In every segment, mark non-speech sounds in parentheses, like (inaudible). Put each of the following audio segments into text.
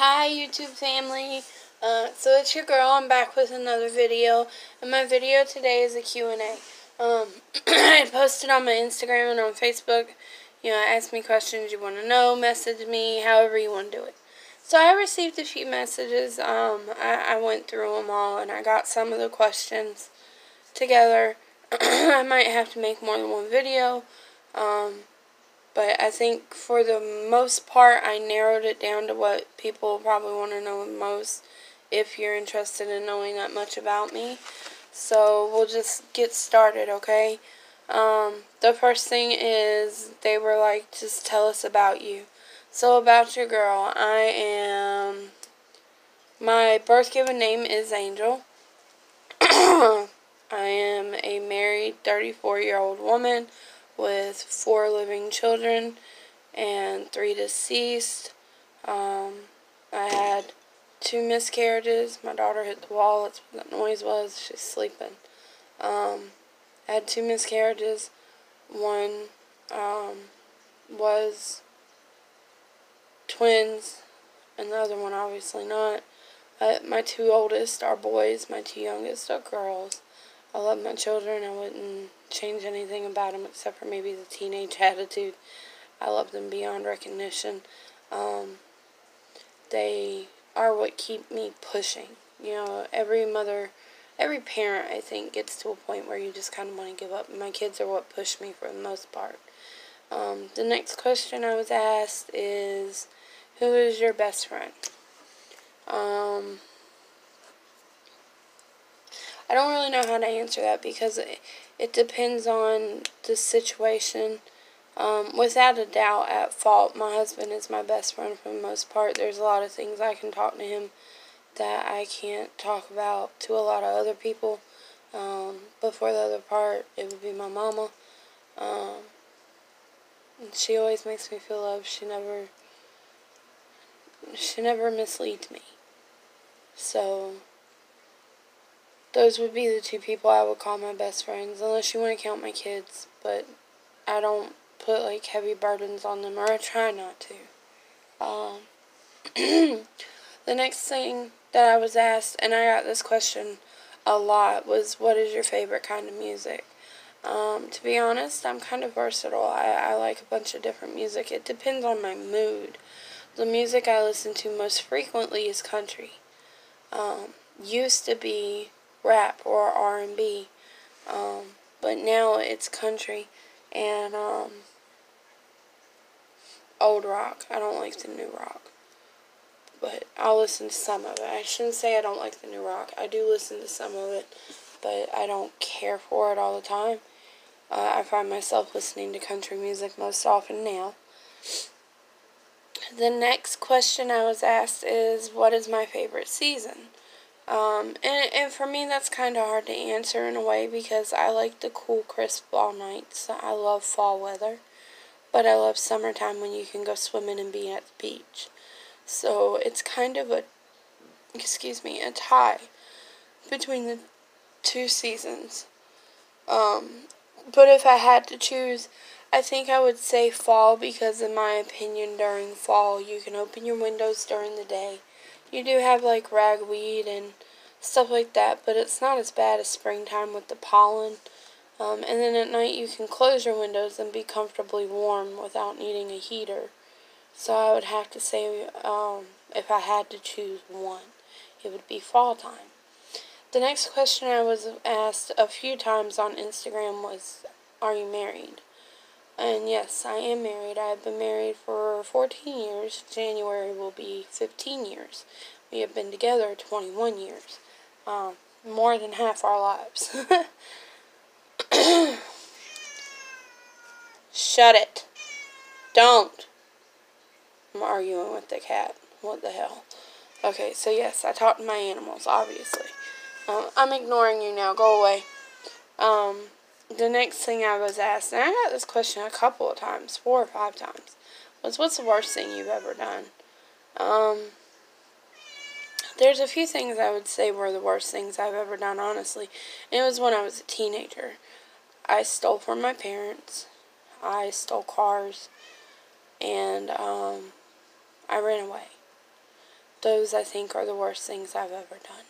Hi YouTube family. Uh, so it's your girl. I'm back with another video. And my video today is a Q&A. Um, (clears throat) I posted on my Instagram and on Facebook. You know, ask me questions you want to know, message me, however you want to do it. So I received a few messages. Um, I, I went through them all and I got some of the questions together. (clears throat) I might have to make more than one video. Um, but I think for the most part, I narrowed it down to what people probably want to know most if you're interested in knowing that much about me. So we'll just get started, okay? Um, the first thing is they were like, just tell us about you. So about your girl, I am, my birth given name is Angel. (coughs) I am a married 34 year old woman with four living children and three deceased. Um, I had two miscarriages. My daughter hit the wall. That's what that noise was. She's sleeping. Um, I had two miscarriages. One um, was twins, and the other one obviously not. Uh, my two oldest are boys. My two youngest are girls. I love my children. I wouldn't change anything about them except for maybe the teenage (laughs) attitude. I love them beyond recognition. Um, they are what keep me pushing. You know, every mother, every parent, I think, gets to a point where you just kind of want to give up. My kids are what push me for the most part. Um, the next question I was asked is, who is your best friend? Um, I don't really know how to answer that because it, it depends on the situation. Um, without a doubt, at fault, my husband is my best friend for the most part. There's a lot of things I can talk to him that I can't talk about to a lot of other people. Um, but for the other part, it would be my mama. Um, she always makes me feel loved. She never, she never misleads me. So, those would be the two people I would call my best friends, unless you want to count my kids. But I don't put like heavy burdens on them, or I try not to. Um, (clears throat) the next thing that I was asked, and I got this question a lot, was what is your favorite kind of music? Um, to be honest, I'm kind of versatile. I, I like a bunch of different music. It depends on my mood. The music I listen to most frequently is country. Um, used to be rap or R&B. Um, but now it's country and um, old rock. I don't like the new rock. But I'll listen to some of it. I shouldn't say I don't like the new rock. I do listen to some of it, but I don't care for it all the time. Uh, I find myself listening to country music most often now. The next question I was asked is, what is my favorite season? Um, and, and for me, that's kind of hard to answer in a way because I like the cool, crisp fall nights. I love fall weather. But I love summertime when you can go swimming and be at the beach. So it's kind of a, excuse me, a tie between the two seasons. Um, but if I had to choose, I think I would say fall because, in my opinion, during fall, you can open your windows during the day you do have like ragweed and stuff like that, but it's not as bad as springtime with the pollen. Um, and then at night you can close your windows and be comfortably warm without needing a heater. So I would have to say, um, if I had to choose one, it would be fall time. The next question I was asked a few times on Instagram was, Are you married? And yes, I am married. I have been married for 14 years. January will be 15 years. We have been together 21 years. Um, more than half our lives. (coughs) Shut it. Don't. I'm arguing with the cat. What the hell? Okay, so yes, I talk to my animals, obviously. Um, I'm ignoring you now. Go away. Um, the next thing I was asked, and I got this question a couple of times, four or five times, was what's the worst thing you've ever done? Um, there's a few things I would say were the worst things I've ever done, honestly. And it was when I was a teenager. I stole from my parents. I stole cars. And um, I ran away. those I think are the worst things I've ever done.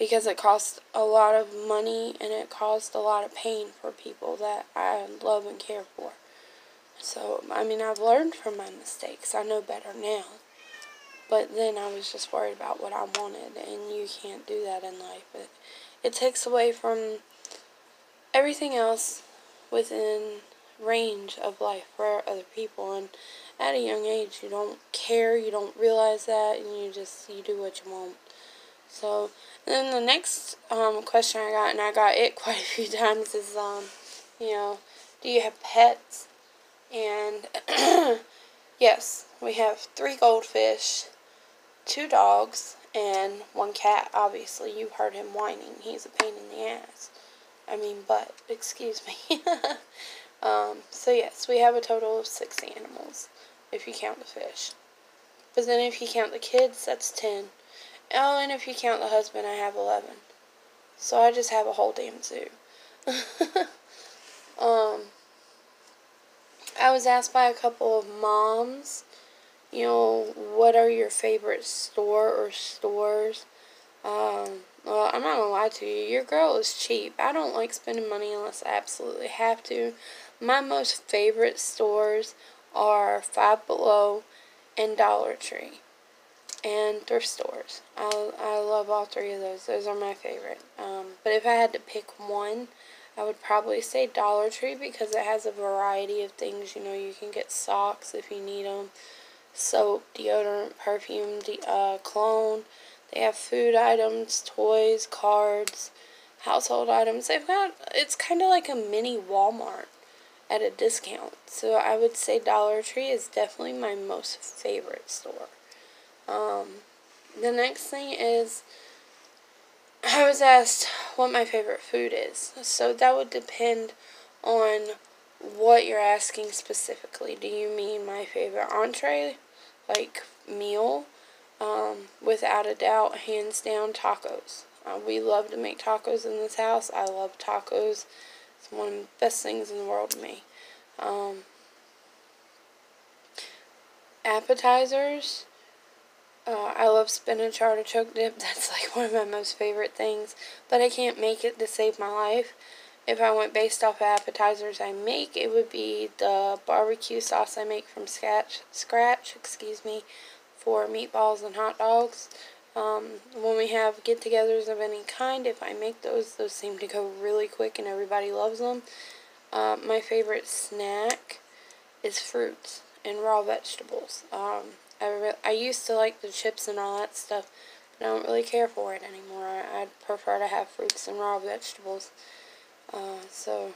Because it cost a lot of money and it caused a lot of pain for people that I love and care for. So, I mean, I've learned from my mistakes. I know better now. But then I was just worried about what I wanted, and you can't do that in life. It, it takes away from everything else within range of life for other people. And at a young age, you don't care, you don't realize that, and you just, you do what you want. So, then the next um, question I got, and I got it (laughs) quite a few times, is, um, you know, do you have pets? And, (clears throat) yes, we have three goldfish, two dogs, and one cat. Obviously, you heard him whining. He's a pain in the ass. I mean, but, (laughs) excuse me. (laughs) um, so, yes, we have a total of six animals if you count the fish. But then if you count the kids, that's 10. Oh, and if you count the husband, I have 11. So I just have a whole damn zoo. (laughs) um, I was asked by a couple of moms, you know, what are your favorite store or stores? Um, well, I'm not gonna lie to you. Your girl is cheap. I don't like spending money unless I absolutely have to. My most favorite stores are Five Below and Dollar Tree and thrift stores. I, I love all three of those. Those are my favorite. Um, but if I had to pick one, I would probably say Dollar Tree because it has a variety of things. You know, you can get socks if you need them, soap, deodorant, perfume, de uh, cologne. They have food items, toys, cards, household items. They've got, it's kind of like a mini Walmart at a discount. So I would say Dollar Tree is definitely my most favorite store. Um, the next thing is I was asked what my favorite food is. So that would depend on what you're asking specifically. Do you mean my favorite entree, like meal? Um, without a doubt, hands down, tacos. Uh, we love to make tacos in this house. I love tacos. It's one of the best things in the world to me. Um, appetizers. Uh, I love spinach artichoke dip. (laughs) That's like one of my most favorite things. But I can't make it to save my life. If I went based off of appetizers I make, it would be the barbecue sauce I make from scratch, scratch excuse me, for meatballs and hot dogs. Um, when we have get-togethers of any kind, if I make those, those seem to go really quick and everybody loves them. Uh, my favorite snack is fruits and raw vegetables. Um, I, I used to like the chips and all that stuff, but I don't really care for it anymore. I, prefer to have fruits and raw vegetables. Uh, so,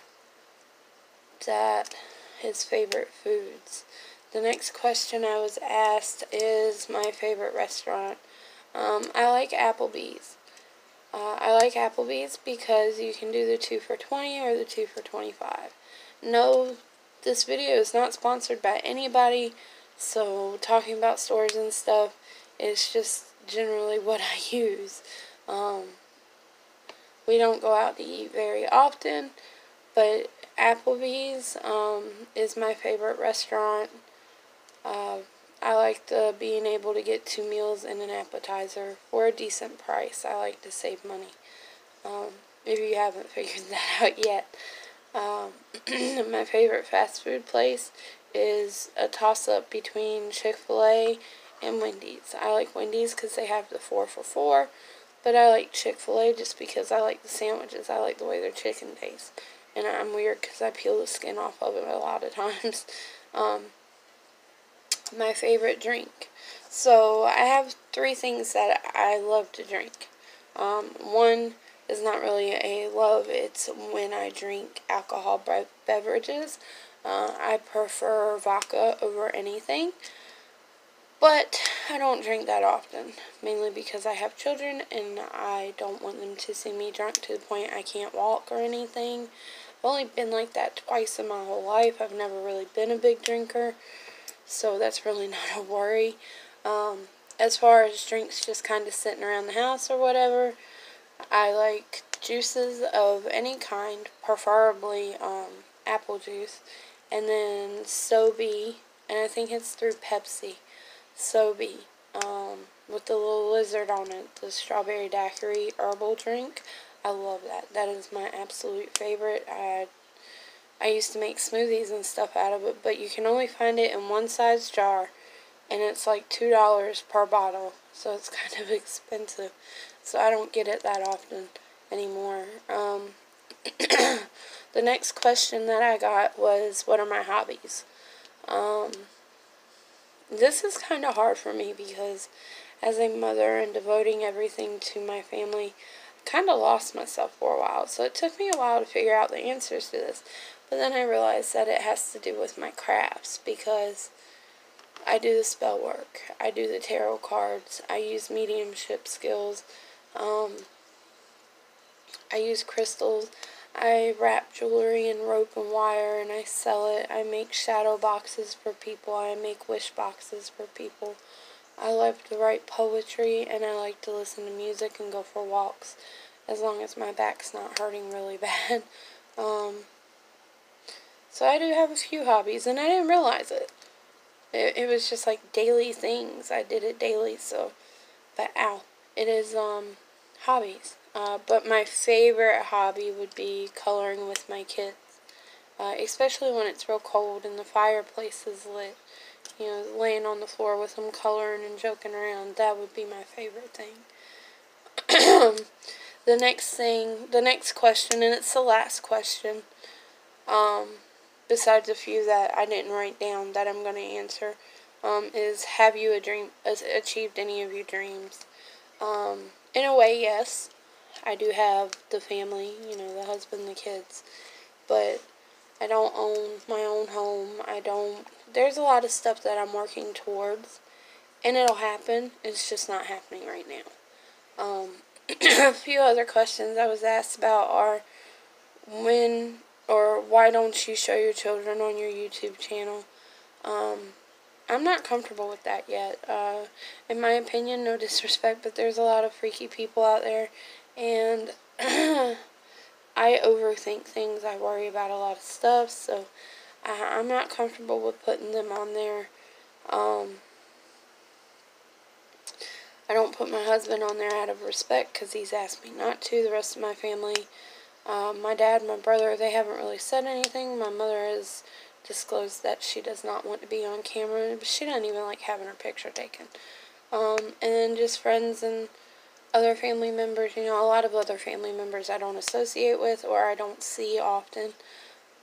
that his favorite foods. The next question I was asked is my favorite restaurant. Um, I like Applebee's. Uh, I like Applebee's because you can do the 2 for 20 or the 2 for 25. No, this video is not sponsored by anybody. So talking about stores and stuff is just generally what I (laughs) use. Um, we don't go out to eat very often, but Applebee's um, is my favorite restaurant. Uh, I like the being able to get two meals and an appetizer for a decent price. I like to save money. Um, if you haven't (laughs) figured that out yet. Um, (clears throat) my favorite fast food place is a toss-up between Chick-fil-A and Wendy's. I like Wendy's because they have the 4 for 4, but I like Chick-fil-A just because I like the sandwiches. I like the way their chicken tastes. And I'm weird because I peel the skin off of it a lot of (laughs) times. Um, my favorite drink. So I have three things that I love to drink. Um, one is not really a love, it's when I drink alcohol beverages. Uh, I prefer vodka over anything. But I don't drink that often, mainly because I have children and I don't want them to see me drunk to the point I can't walk or anything. I've only been like that twice in my whole life. I've never really been a big drinker, so that's really (laughs) not a worry. Um, as far as drinks just kind of sitting around the house or whatever, I like juices of any kind, preferably um, apple juice, and then SoBe, and I think it's through Pepsi. SoBe um, with the little lizard on it, the strawberry daiquiri herbal drink. I love that. That is my absolute favorite. I I used to make smoothies and stuff out of it, but you can only find it in one size jar, and it's like two dollars per bottle, so it's (laughs) kind of expensive. So I don't get it that often anymore. Um, (clears throat) (coughs) the next question that I got was, "What are my hobbies?" Um, this is kind of hard for me because, as a mother and devoting everything to my family, I kind of lost myself for a while. So it took me a while to figure out the answers to this. But then I realized that it has to do with my crafts because I do the spell work, I do the tarot cards, I use mediumship skills, um, I use crystals, I wrap jewelry in rope and wire and I sell it. I make shadow boxes for people, I make wish boxes for people. I like to write poetry and I like to listen to music and go for walks as long as my back's not hurting really (laughs) bad. Um, so I do have a few hobbies, and I didn't realize it. It, it was just like daily things. I did it daily, so, but ow. It is, um, hobbies. Uh, but my favorite hobby would be coloring with my kids. Uh, especially when it's real cold and the fireplace is lit. You know, laying on the floor with them coloring and joking around. That would be my favorite thing. (clears throat) the next thing, the next question, and it's the last question. Um, besides a few that I didn't write down that I'm going to answer, um, is have you a dream achieved any of your dreams? Um, in a way, yes. I do have the family, you know, the husband, the kids, but I don't own my own home. I don't. There's a lot of stuff that I'm working towards, and it'll happen. It's just not happening right now. Um, (clears throat) a few other questions I was asked about are when or why don't you show your children on your YouTube channel? Um, I'm not comfortable with that yet. Uh, in my opinion, no disrespect, but there's a lot of freaky people out there, and (clears throat) I overthink things. I worry about a lot of stuff, so I, am not comfortable with putting them on there. Um, I don't put my husband on there out of respect because he's asked me not to. The rest of my family um, my dad, my brother, they haven't really said anything. My mother has disclosed that she does not want to be on camera, but she doesn't even like having her picture taken. Um, and then just friends and other family members, you know, a lot of other family members I don't associate with or I don't see often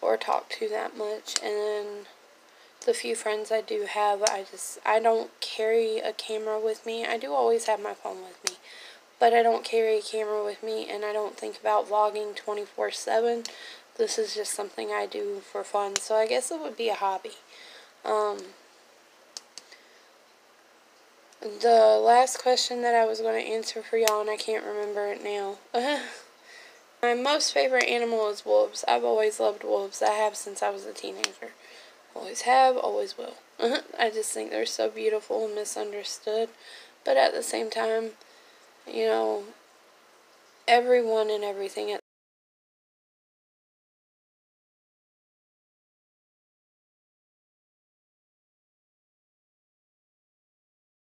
or talk to that much. And then the few friends I do have, I just, I don't carry a camera with me. I do always have my phone with me but I don't carry a camera with me and I don't think about vlogging 24-7. This is just something I do for fun, so I guess it would be a hobby. Um, the last question that I was going to answer for y'all, and I can't remember it now. (laughs) My most favorite animal is wolves. I've always loved wolves. I have since I was a teenager. Always have, always will. (laughs) I just think they're so beautiful and misunderstood. But at the same time, you know, everyone and everything